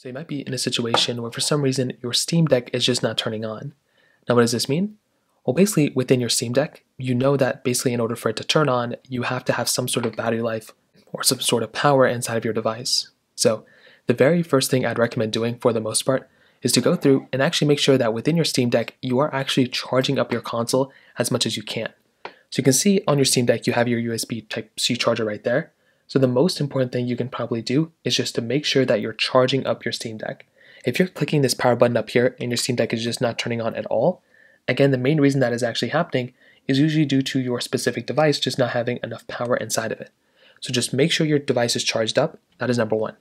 So you might be in a situation where for some reason your Steam Deck is just not turning on. Now what does this mean? Well basically within your Steam Deck, you know that basically in order for it to turn on, you have to have some sort of battery life or some sort of power inside of your device. So the very first thing I'd recommend doing for the most part is to go through and actually make sure that within your Steam Deck, you are actually charging up your console as much as you can. So you can see on your Steam Deck, you have your USB Type C charger right there. So the most important thing you can probably do is just to make sure that you're charging up your Steam Deck. If you're clicking this power button up here and your Steam Deck is just not turning on at all, again, the main reason that is actually happening is usually due to your specific device just not having enough power inside of it. So just make sure your device is charged up. That is number one.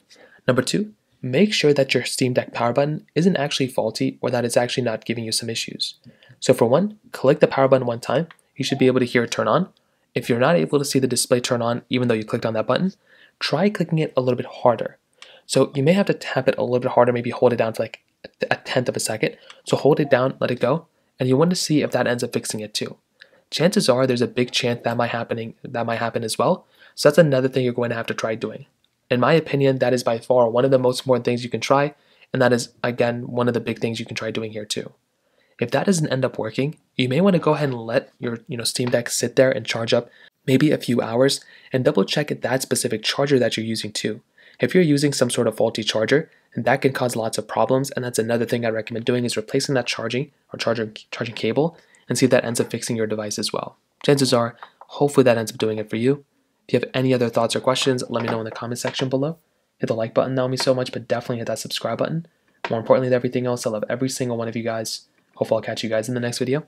Number two, make sure that your Steam Deck power button isn't actually faulty or that it's actually not giving you some issues. So for one, click the power button one time. You should be able to hear it turn on. If you're not able to see the display turn on even though you clicked on that button, try clicking it a little bit harder. So you may have to tap it a little bit harder, maybe hold it down for like a tenth of a second. So hold it down, let it go, and you want to see if that ends up fixing it too. Chances are there's a big chance that might happening that might happen as well. So that's another thing you're going to have to try doing. In my opinion, that is by far one of the most important things you can try, and that is again one of the big things you can try doing here too. If that doesn't end up working, you may want to go ahead and let your you know Steam Deck sit there and charge up maybe a few hours and double check that specific charger that you're using too. If you're using some sort of faulty charger, and that can cause lots of problems, and that's another thing I recommend doing is replacing that charging or charger charging cable and see if that ends up fixing your device as well. Chances are, hopefully that ends up doing it for you. If you have any other thoughts or questions, let me know in the comment section below. Hit the like button, that would mean so much, but definitely hit that subscribe button. More importantly than everything else, I love every single one of you guys. Hopefully I'll catch you guys in the next video.